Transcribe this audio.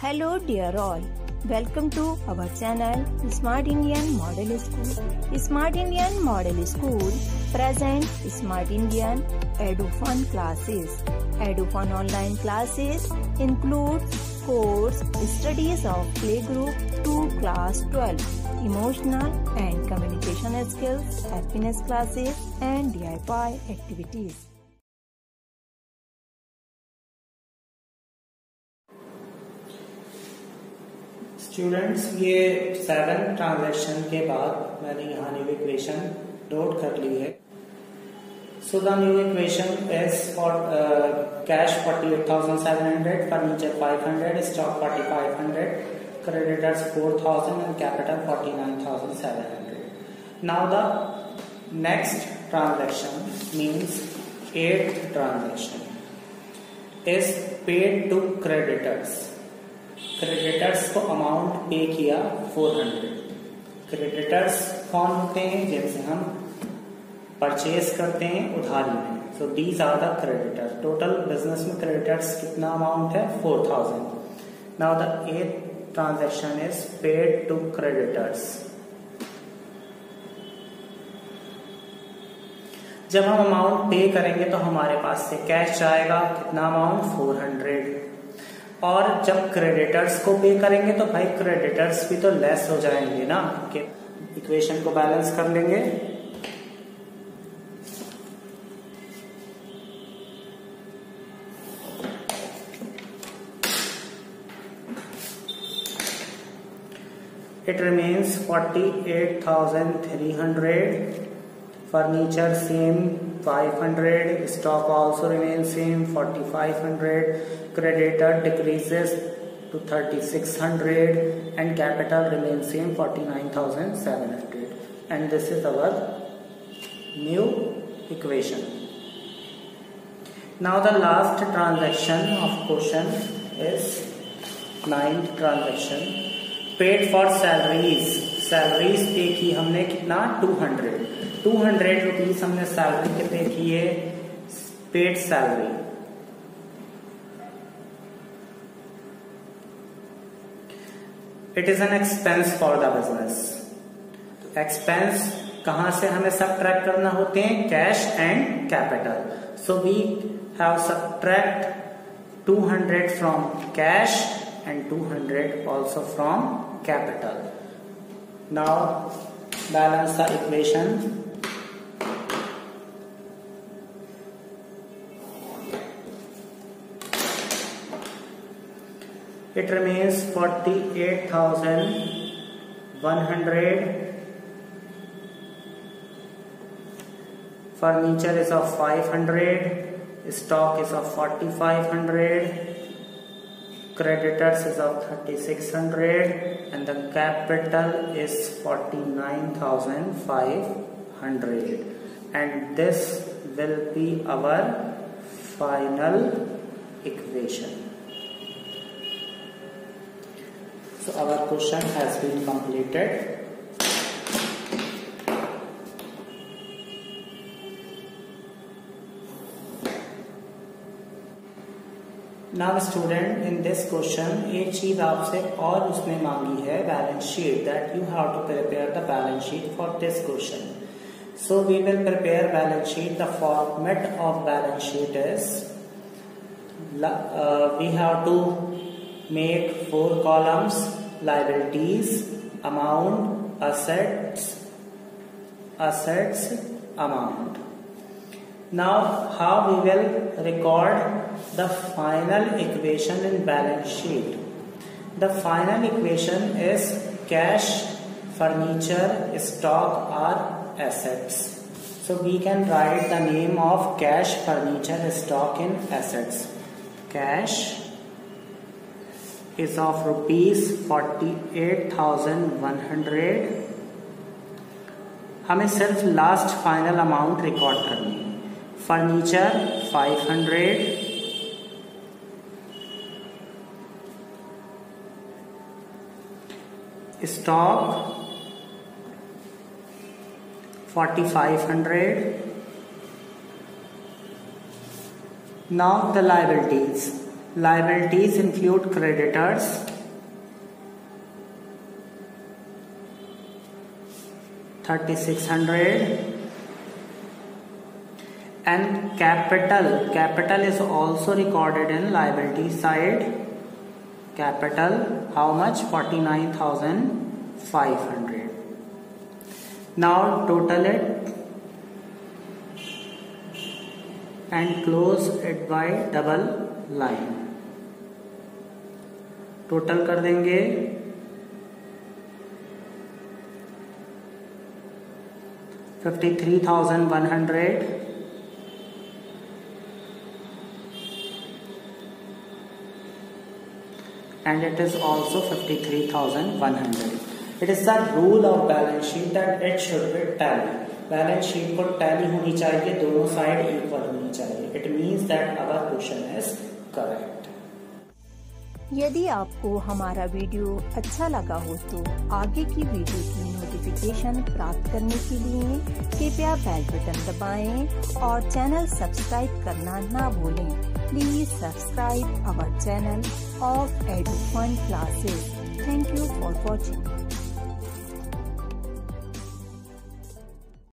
Hello dear all. Welcome to our channel Smart Indian Model School. Smart Indian Model School present Smart Indian EduFun classes. EduFun online classes include course studies of playgroup to class 12, emotional and communication skills, happiness classes and DIY activities. Students ये seven transaction के बाद मैंने यहाँ new equation note कर ली है। So the new equation is for cash forty eight thousand seven hundred furniture five hundred stock forty five hundred creditors 4000 and capital 49700 now the next transaction means eighth transaction is paid to creditors. Creditors को amount पे किया 400 creditors कौन होते हैं? जैसे हम purchase करते हैं, उधारी में। So these are the creditor total business में क्रेडिटर्स कितना अमाउंट है? 4000 now the eighth transaction is paid to creditors जब हम अमाउंट पे करेंगे तो हमारे पास से कैश जाएगा कितना अमाउंट 400 और जब क्रेडिटर्स को पे करेंगे तो भाई क्रेडिटर्स भी तो लेस हो जाएँगे ना, कि इक्वेशन को बैलेंस कर लेंगे। It remains 48300 furniture same. 500 stock also remains same 4500 creditor decreases to 3600 and capital remains same 49700 and this is our new equation now the last transaction of question is ninth transaction paid for salaries salaries pay की हमने कितना 200 two hundred rupees हमने salary के pay की है paid salary it is an expense for the business expense कहाँ से हमें सब ट्रैक करना होते हैं? Cash and capital so we have subtract 200 from cash and 200 also from capital now balance the equation it remains 48100 furniture is of 500 stock is of 4500 creditors is of 3600 and the capital is 49500 and this will be our final equation So our question has been completed. Now student in this question एक चीज़ आपसे और उसने मांगी है balance sheet that you have to prepare the balance sheet for this question so we will prepare balance sheet the format of balance sheet is we have to make four columns liabilities amount assets assets amount. Now how we will record the final equation in balance sheet? The final equation is cash furniture stock are assets. So we can write the name of cash furniture stock in assets. Cash is of rupees forty eight thousand one hundred हमें सिर्फ़ last final amount record करनी है। Furniture five hundred stock forty five hundred now the liabilities liabilities include creditors. Thirty six hundred. And capital. Capital is also recorded in liability side. Capital how much? 49500 now total it. And close it by double line total कर देंगे fifty three thousand one hundred and it is also 53,100. It is the rule of balance sheet that it should be tally. Balance sheet को tally होनी चाहिए दोनों side equal होनी चाहिए it means that our question is correct यदि आपको हमारा video अच्छा लगा हो तो आगे की वीडियो की नोटिफिकेशन प्राप्त करने के लिए कृपया बेल बटन दबाएँ और चैनल सब्सक्राइब करना ना भूलें। Please subscribe our channel of Edufun classes thank you for watching